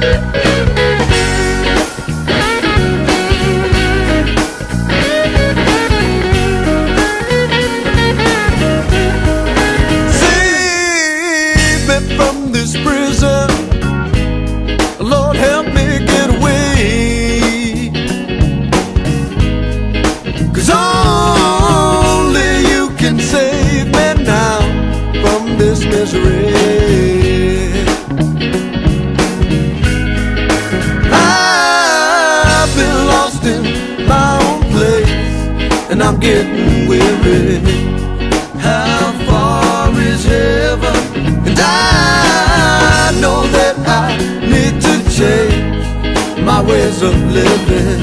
Save and I'm getting weary. How far is heaven? And I know that I need to change my ways of living.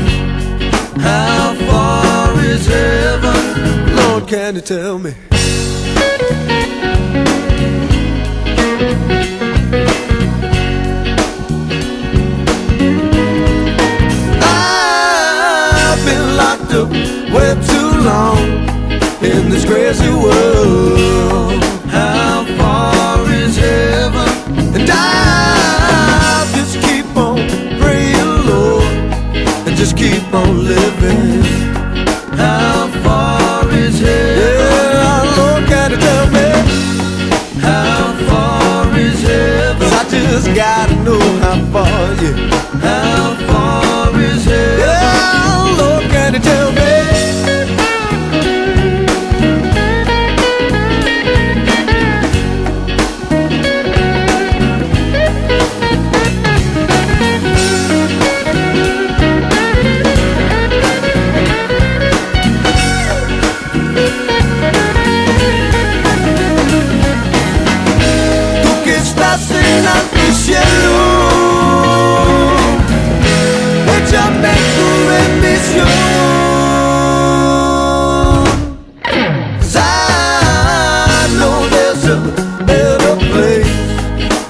How far is heaven? Lord, can you tell me? I've been locked up way too long in this crazy world. How far is heaven? And I'll just keep on praying, Lord, and just keep on living. How far is heaven? Yeah, Lord, can you tell me? How far is I just gotta know how far, yeah. How far is heaven? Lord, can you tell me?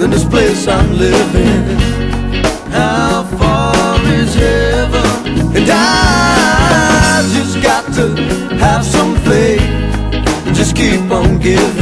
than this place I'm living. How far is heaven? And I just got to have some faith just keep on giving.